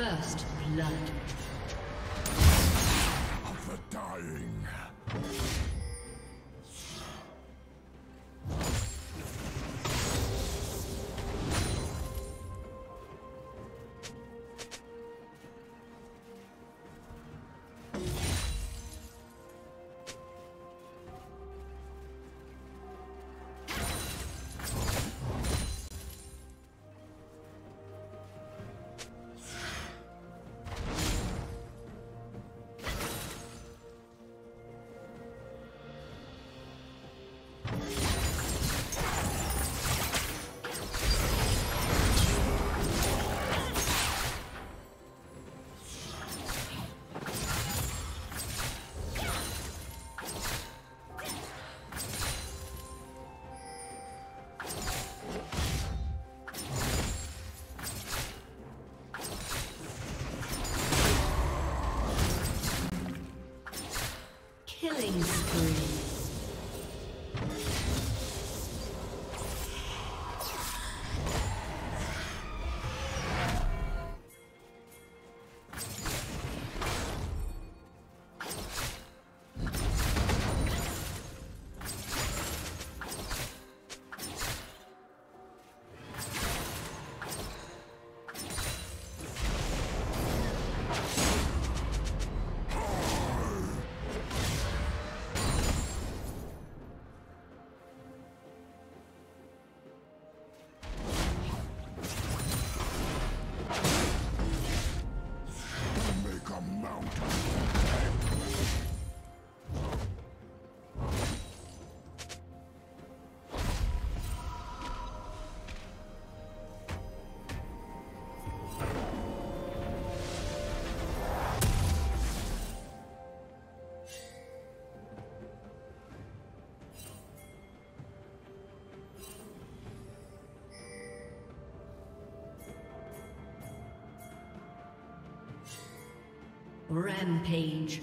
First blood. Rampage.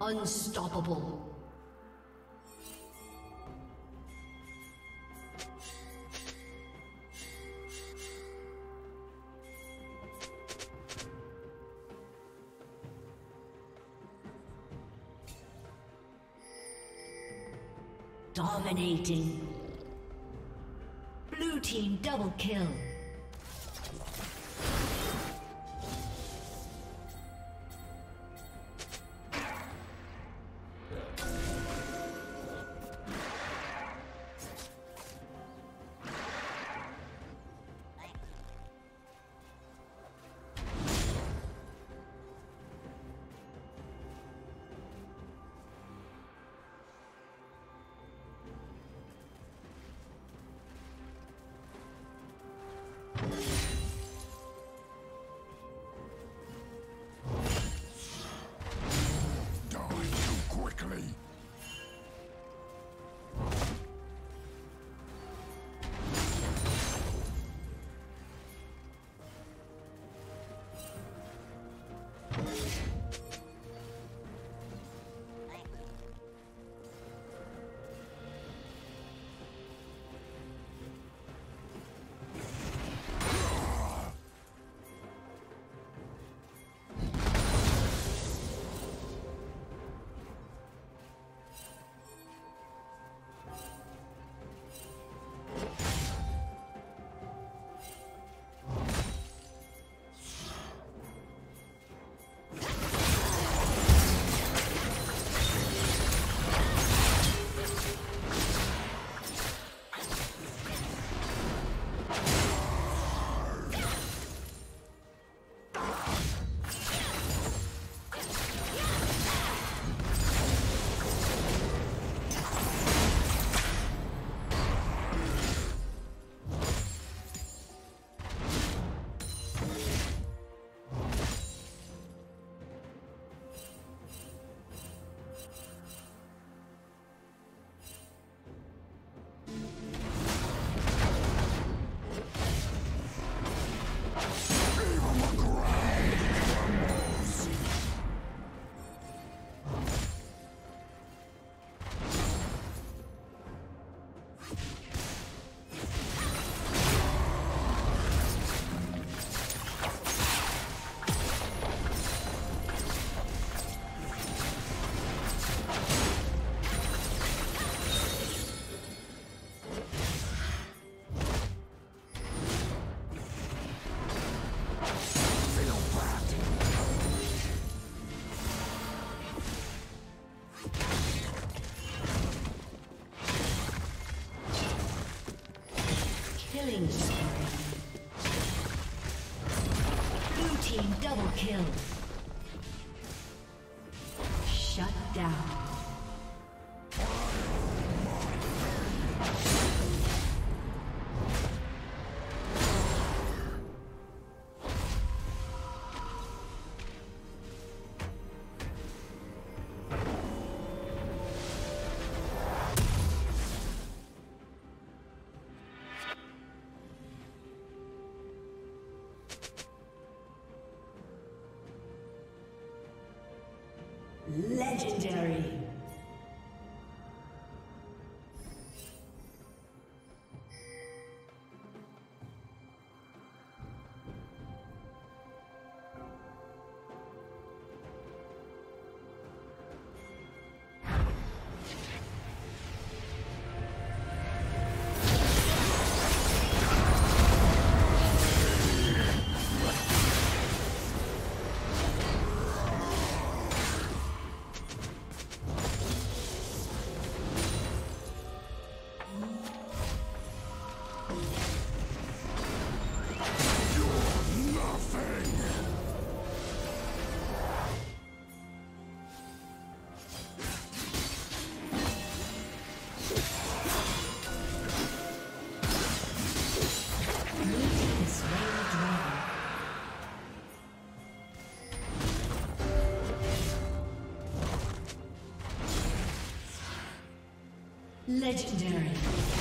Unstoppable. Dominating. Double kill. Legendary. Legendary.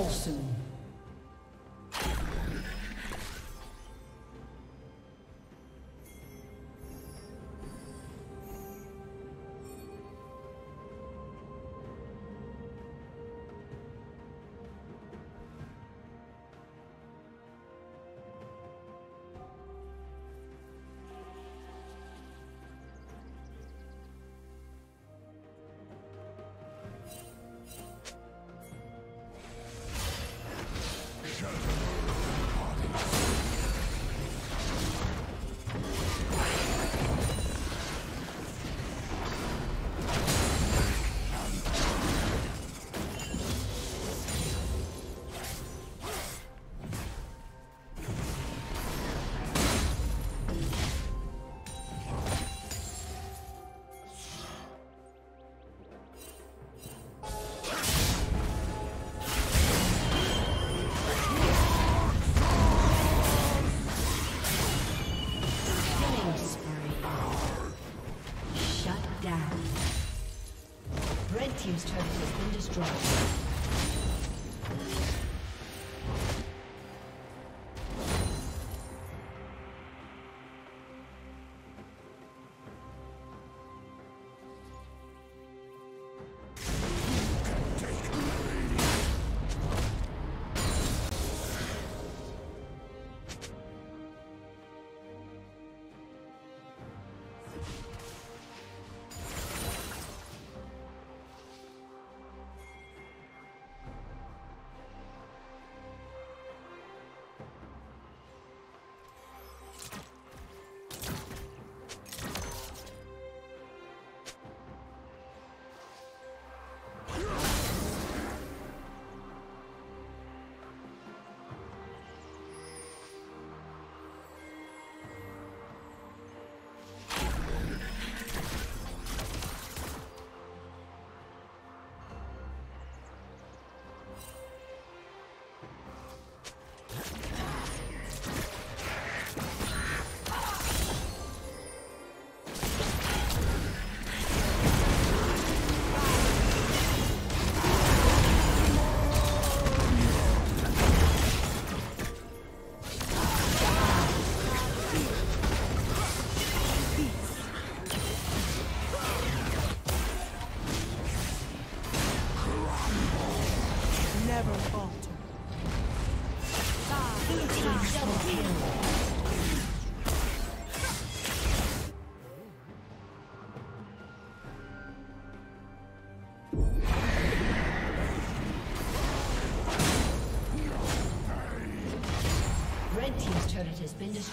falso.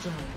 Soon.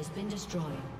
Has been destroyed.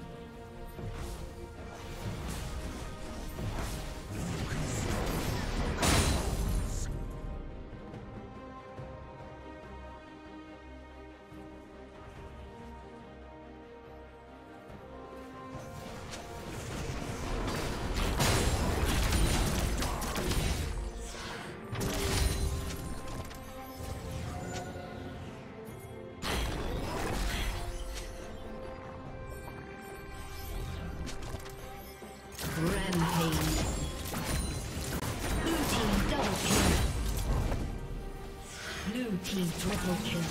Triple kill.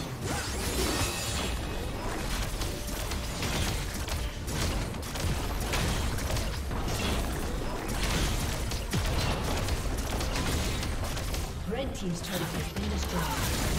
Team's turret has been destroyed.